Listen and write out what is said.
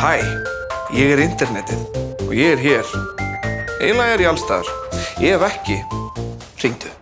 Hæ, ég er internetið og ég er hér. Eiginlega er ég allstaðar. Ef ekki, ringdu.